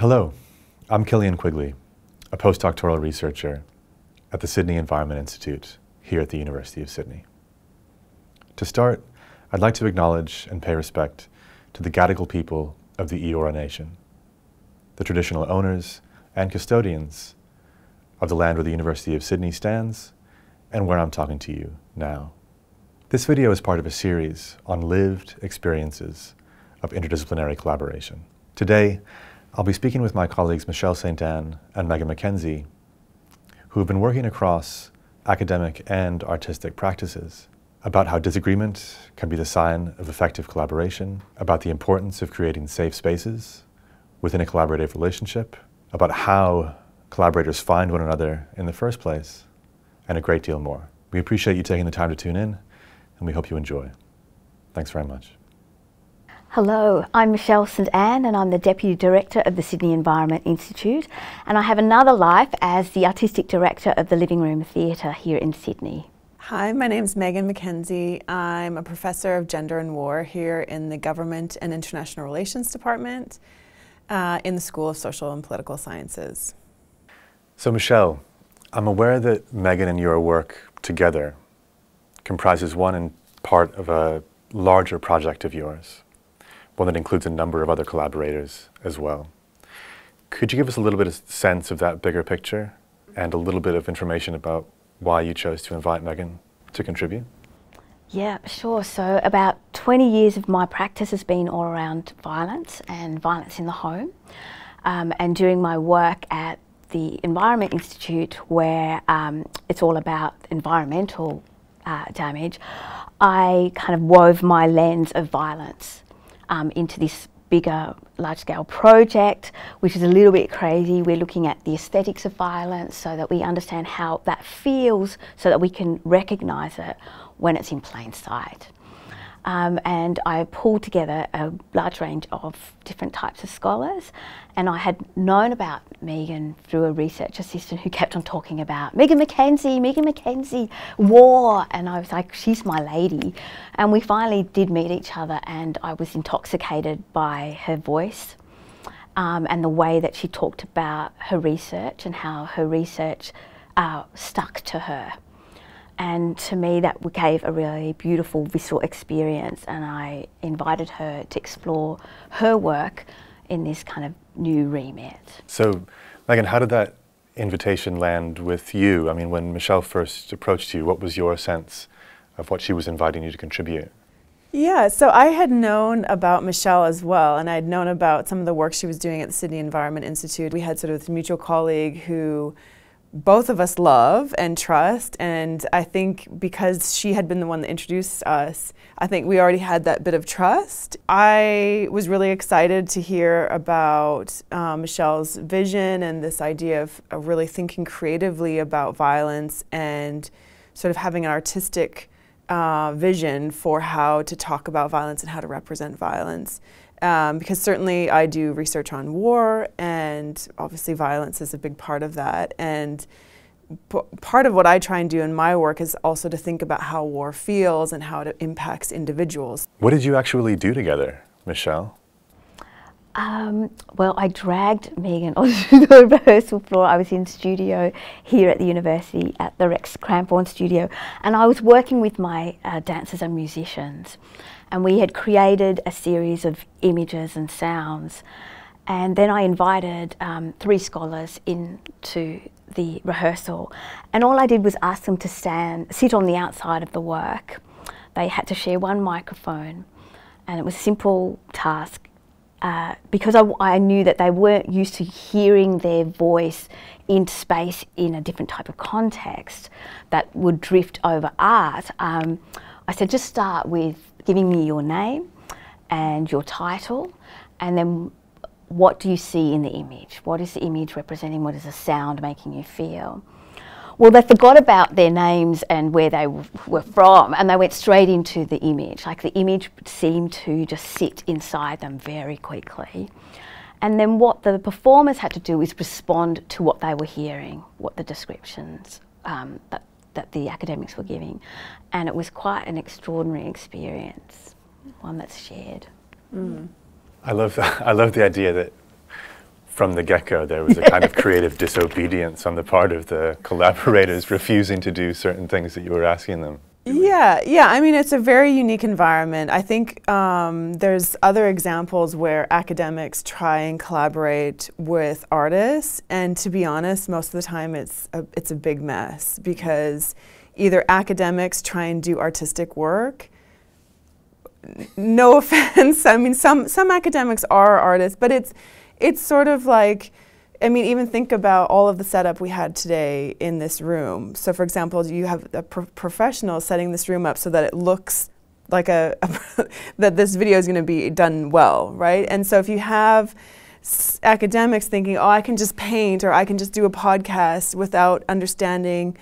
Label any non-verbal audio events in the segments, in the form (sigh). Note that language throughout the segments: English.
Hello, I'm Killian Quigley, a postdoctoral researcher at the Sydney Environment Institute here at the University of Sydney. To start, I'd like to acknowledge and pay respect to the Gadigal people of the Eora Nation, the traditional owners and custodians of the land where the University of Sydney stands and where I'm talking to you now. This video is part of a series on lived experiences of interdisciplinary collaboration. Today, I'll be speaking with my colleagues Michelle St. Anne and Megan MacKenzie, who have been working across academic and artistic practices about how disagreement can be the sign of effective collaboration, about the importance of creating safe spaces within a collaborative relationship, about how collaborators find one another in the first place, and a great deal more. We appreciate you taking the time to tune in, and we hope you enjoy. Thanks very much. Hello, I'm Michelle St Anne and I'm the Deputy Director of the Sydney Environment Institute and I have another life as the Artistic Director of the Living Room Theatre here in Sydney. Hi, my name is Megan MacKenzie. I'm a Professor of Gender and War here in the Government and International Relations Department uh, in the School of Social and Political Sciences. So Michelle, I'm aware that Megan and your work together comprises one and part of a larger project of yours one that includes a number of other collaborators as well. Could you give us a little bit of sense of that bigger picture and a little bit of information about why you chose to invite Megan to contribute? Yeah, sure. So about 20 years of my practice has been all around violence and violence in the home. Um, and doing my work at the Environment Institute, where um, it's all about environmental uh, damage, I kind of wove my lens of violence um, into this bigger large scale project, which is a little bit crazy. We're looking at the aesthetics of violence so that we understand how that feels so that we can recognize it when it's in plain sight. Um, and I pulled together a large range of different types of scholars. And I had known about Megan through a research assistant who kept on talking about Megan MacKenzie, Megan MacKenzie, war. And I was like, she's my lady. And we finally did meet each other, and I was intoxicated by her voice. Um, and the way that she talked about her research and how her research uh, stuck to her. And to me, that gave a really beautiful visceral experience. And I invited her to explore her work in this kind of new remit. So, Megan, how did that invitation land with you? I mean, when Michelle first approached you, what was your sense of what she was inviting you to contribute? Yeah, so I had known about Michelle as well, and I had known about some of the work she was doing at the Sydney Environment Institute. We had sort of this mutual colleague who both of us love and trust. And I think because she had been the one that introduced us, I think we already had that bit of trust. I was really excited to hear about uh, Michelle's vision and this idea of, of really thinking creatively about violence and sort of having an artistic uh, vision for how to talk about violence and how to represent violence. Um, because certainly I do research on war, and obviously violence is a big part of that. And part of what I try and do in my work is also to think about how war feels and how it impacts individuals. What did you actually do together, Michelle? Um, well, I dragged Megan (laughs) onto the rehearsal floor. I was in studio here at the university at the Rex Cramphorn studio, and I was working with my uh, dancers and musicians and we had created a series of images and sounds. And then I invited um, three scholars into the rehearsal, and all I did was ask them to stand, sit on the outside of the work. They had to share one microphone, and it was a simple task. Uh, because I, I, knew that they weren't used to hearing their voice in space in a different type of context that would drift over art, um, I said just start with giving me your name and your title, and then what do you see in the image? What is the image representing? What is the sound making you feel? Well, they forgot about their names and where they were from, and they went straight into the image. Like the image seemed to just sit inside them very quickly. And then what the performers had to do is respond to what they were hearing, what the descriptions um, that that the academics were giving. And it was quite an extraordinary experience, one that's shared. Mm. I love. (laughs) I love the idea that from the get go there was a kind of (laughs) creative disobedience on the part of the collaborators refusing to do certain things that you were asking them. Yeah, yeah. I mean, it's a very unique environment. I think um, there's other examples where academics try and collaborate with artists, and to be honest, most of the time it's a, it's a big mess because either academics try and do artistic work. No (laughs) offense. I mean, some some academics are artists, but it's it's sort of like I mean, even think about all of the setup we had today in this room. So, for example, you have a pro professional setting this room up so that it looks like a, a (laughs) that this video is going to be done well, right? And so, if you have academics thinking, "Oh, I can just paint," or "I can just do a podcast," without understanding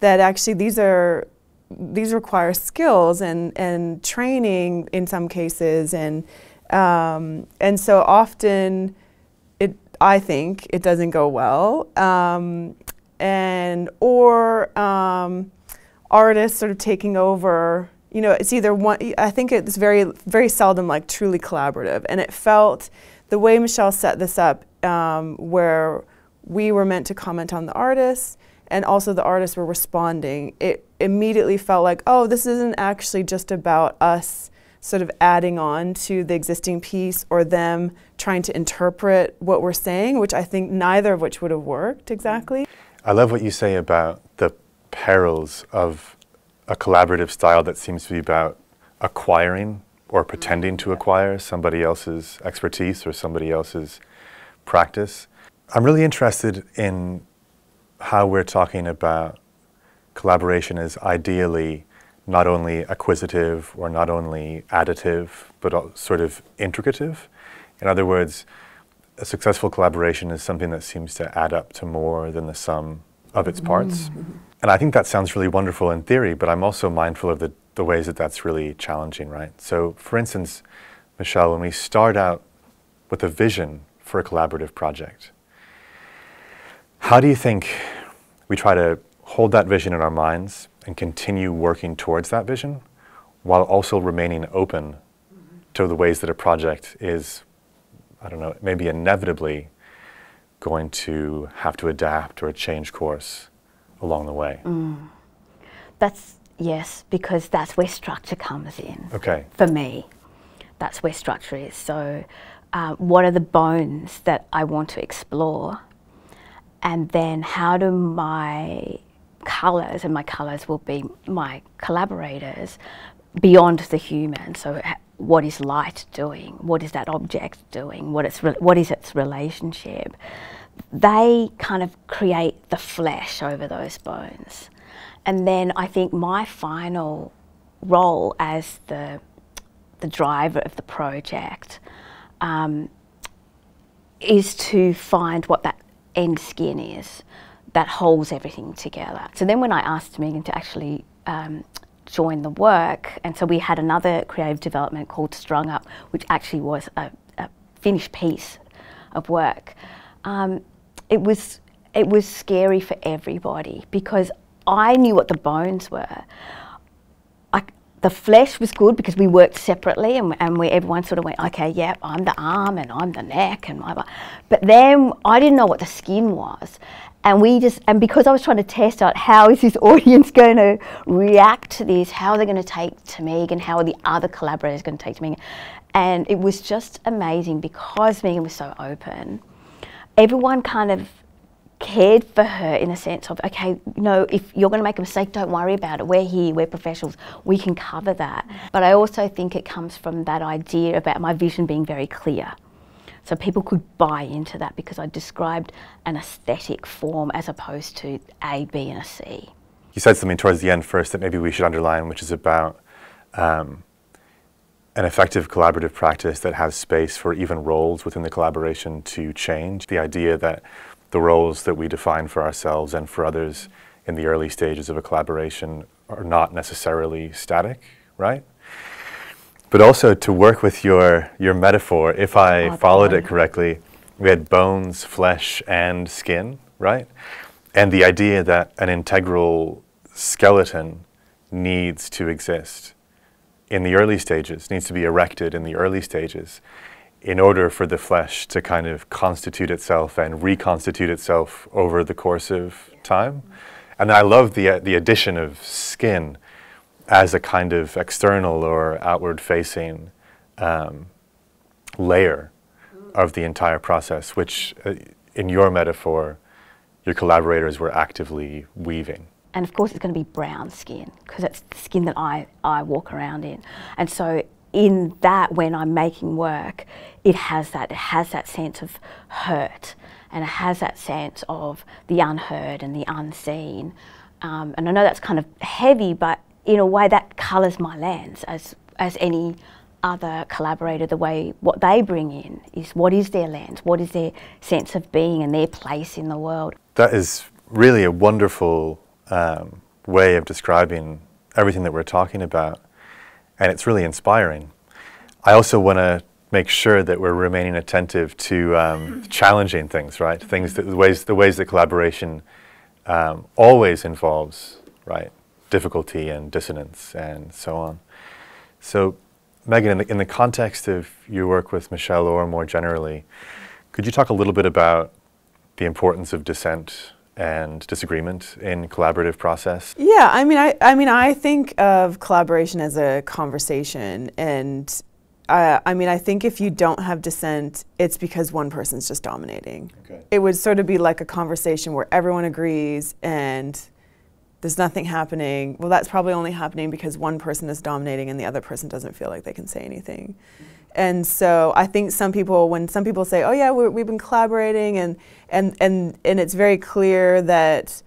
that actually these are these require skills and and training in some cases, and um, and so often I think it doesn't go well, um, and or um, artists sort of taking over. You know, it's either one. I think it's very very seldom like truly collaborative, and it felt the way Michelle set this up, um, where we were meant to comment on the artists, and also the artists were responding. It immediately felt like, oh, this isn't actually just about us sort of adding on to the existing piece or them trying to interpret what we're saying, which I think neither of which would have worked exactly. I love what you say about the perils of a collaborative style that seems to be about acquiring or mm-hmm. pretending to acquire somebody else's expertise or somebody else's practice. I'm really interested in how we're talking about collaboration as ideally not only acquisitive or not only additive, but sort of integrative. In other words, a successful collaboration is something that seems to add up to more than the sum of its parts. Mm-hmm. And I think that sounds really wonderful in theory, but I'm also mindful of the, the ways that that's really challenging, right? So, for instance, Michelle, when we start out with a vision for a collaborative project, how do you think we try to hold that vision in our minds and continue working towards that vision while also remaining open to the ways that a project is, I don't know, maybe inevitably going to have to adapt or change course along the way. Mm. That's, yes, because that's where structure comes in. Okay. For me, that's where structure is. So, uh, what are the bones that I want to explore? And then, how do my colours, and my colours will be my collaborators beyond the human. So, what is light doing? What is that object doing? What, it's what is its relationship? They kind of create the flesh over those bones. And then I think my final role as the, the driver of the project um, is to find what that end skin is that holds everything together. So then when I asked Megan to actually um, join the work, and so we had another creative development called Strung Up, which actually was a, a finished piece of work. Um, it was it was scary for everybody because I knew what the bones were. I, the flesh was good because we worked separately and, and we, everyone sort of went, okay, yeah, I'm the arm and I'm the neck and blah. But then I didn't know what the skin was and we just and because I was trying to test out how is this (laughs) audience going to react to this, how are they're going to take to Megan, how are the other collaborators going to take to Megan, and it was just amazing because Megan was so open. Everyone kind of cared for her in a sense of okay, you know, if you're going to make a mistake, don't worry about it. We're here, we're professionals, we can cover that. But I also think it comes from that idea about my vision being very clear so people could buy into that because I described an aesthetic form as opposed to A, B, and a C. You said something towards the end first that maybe we should underline, which is about um, an effective collaborative practice that has space for even roles within the collaboration to change. The idea that the roles that we define for ourselves and for others in the early stages of a collaboration are not necessarily static, right? But also to work with your, your metaphor, if I oh, followed it correctly, we had bones, flesh, and skin, right? And the idea that an integral skeleton needs to exist in the early stages, needs to be erected in the early stages, in order for the flesh to kind of constitute itself and reconstitute itself over the course of time. And I love the, uh, the addition of skin as a kind of external or outward facing um, layer of the entire process, which uh, in your metaphor, your collaborators were actively weaving. And of course, it's going to be brown skin because it's the skin that I, I walk around in. And so, in that, when I'm making work, it has that it has that sense of hurt, and it has that sense of the unheard and the unseen. Um, and I know that's kind of heavy, but in a way that colours my lens as as any other collaborator the way what they bring in is what is their lens, what is their sense of being and their place in the world. That is really a wonderful um, way of describing everything that we're talking about, and it's really inspiring. I also want to make sure that we're remaining attentive to um, challenging things, right? Things that the ways the ways that collaboration um, always involves, right? Difficulty and dissonance and so on. So Megan, in the, in the context of your work with Michelle or more generally, could you talk a little bit about the importance of dissent and disagreement in collaborative process? Yeah, I mean, I, I mean, I think of collaboration as a conversation, and uh, I mean, I think if you don't have dissent, it's because one person's just dominating. Okay. It would sort of be like a conversation where everyone agrees and there's nothing happening. Well, that's probably only happening because one person is dominating and the other person doesn't feel like they can say anything. And so I think some people, when some people say, "Oh yeah, we have been collaborating," and and and and it's very clear that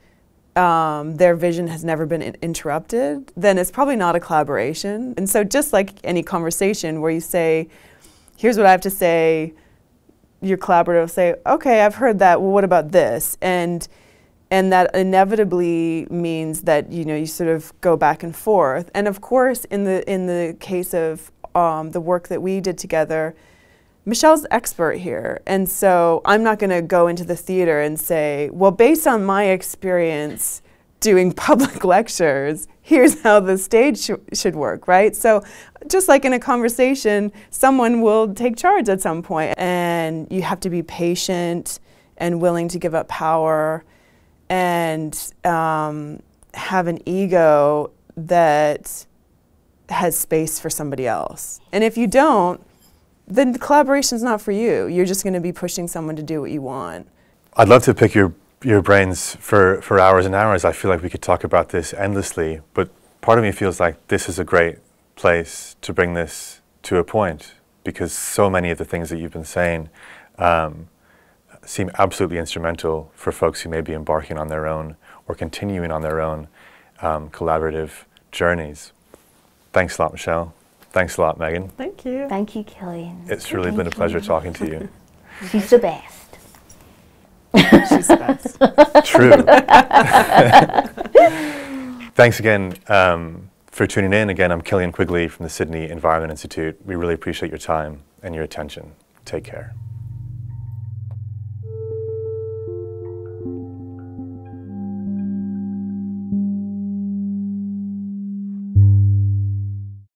um, their vision has never been in interrupted, then it's probably not a collaboration. And so, just like any conversation where you say, "Here's what I have to say," your collaborator will say, "Okay, I've heard that. Well, what about this?" and and that inevitably means that you know you sort of go back and forth. And of course, in the in the case of um, the work that we did together, Michelle's expert here, and so I'm not going to go into the theater and say, well, based on my experience doing (laughs) public lectures, here's how the stage sh should work, right? So, just like in a conversation, someone will take charge at some point, and you have to be patient and willing to give up power and um, have an ego that has space for somebody else. And if you don't, then the collaboration is not for you. You're just going to be pushing someone to do what you want. I'd love to pick your your brains for, for hours and hours. I feel like we could talk about this endlessly, but part of me feels like this is a great place to bring this to a point because so many of the things that you've been saying um, seem absolutely instrumental for folks who may be embarking on their own or continuing on their own um, collaborative journeys. Thanks a lot, Michelle. Thanks a lot, Megan. Thank you. Thank you, Killian. It's really Thank been a pleasure you. talking to you. (laughs) She's the best. (laughs) She's the best. True. (laughs) Thanks again um, for tuning in. Again, I'm Killian Quigley from the Sydney Environment Institute. We really appreciate your time and your attention. Take care.